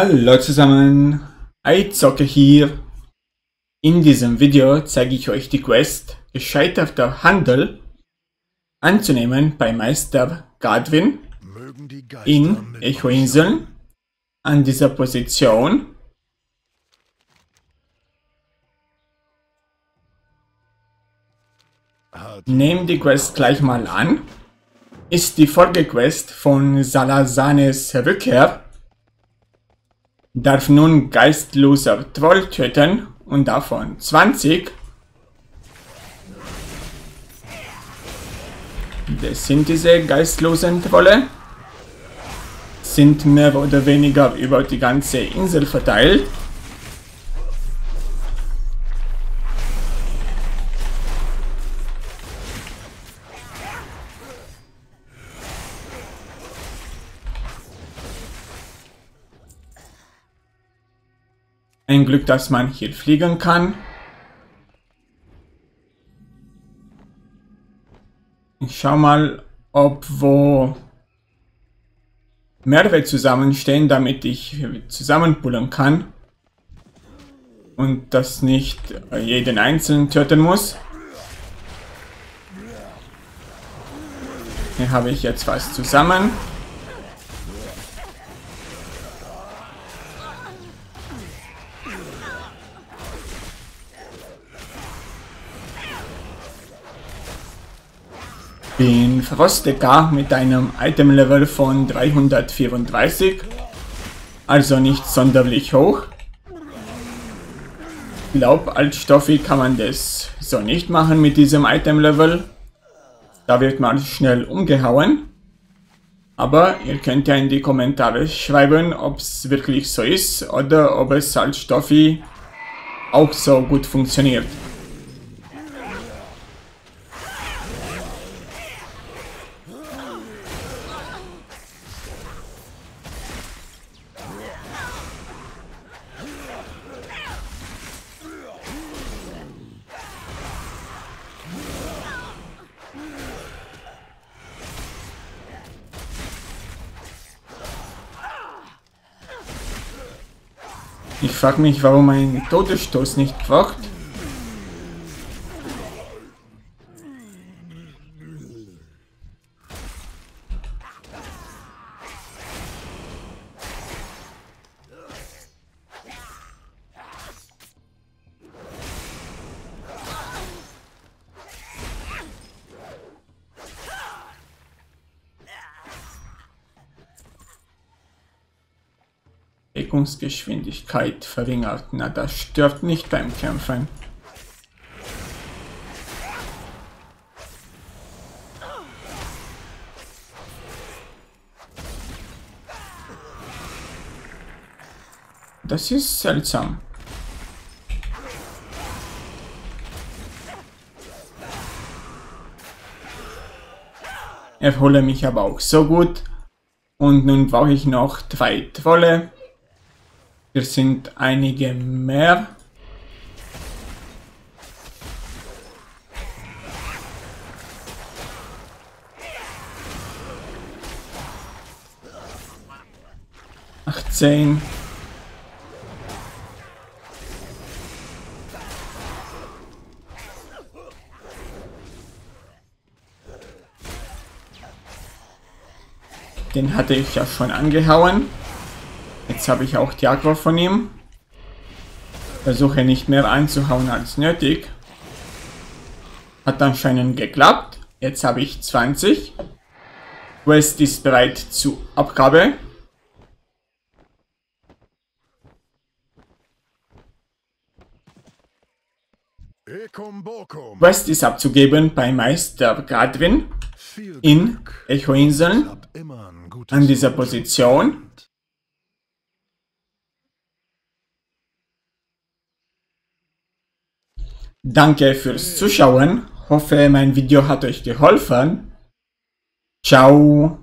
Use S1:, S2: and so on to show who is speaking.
S1: Hallo zusammen, iZocke hier. In diesem Video zeige ich euch die Quest Gescheiterter Handel anzunehmen bei Meister Gadwin in Echoinseln an dieser Position. Nehmt die Quest gleich mal an. Ist die Folgequest von Salazanes Rückkehr darf nun geistloser Troll töten und davon 20. Das sind diese geistlosen Trolle. Sind mehr oder weniger über die ganze Insel verteilt. Ein Glück, dass man hier fliegen kann. Ich schau mal, ob wo mehrere zusammenstehen, damit ich zusammenpullen kann. Und das nicht jeden einzelnen töten muss. Hier habe ich jetzt was zusammen. Bin Frostdecker mit einem Item-Level von 334, also nicht sonderlich hoch. Ich glaube, als Stoffi kann man das so nicht machen mit diesem Item-Level. Da wird man schnell umgehauen. Aber ihr könnt ja in die Kommentare schreiben, ob es wirklich so ist oder ob es als Stoffi auch so gut funktioniert. Ich frage mich, warum ein Todesstoß nicht wirkt. Bewegungsgeschwindigkeit verringert. Na, das stört nicht beim Kämpfen. Das ist seltsam. Erhole mich aber auch so gut. Und nun brauche ich noch drei Trolle. Hier sind einige mehr. Achtzehn. Den hatte ich ja schon angehauen. Jetzt habe ich auch die Aqua von ihm. Versuche nicht mehr einzuhauen als nötig. Hat anscheinend geklappt. Jetzt habe ich 20. Quest ist bereit zur Abgabe. Quest ist abzugeben bei Meister Gadwin in Echoinseln an dieser Position. Danke fürs Zuschauen. Hoffe, mein Video hat euch geholfen. Ciao.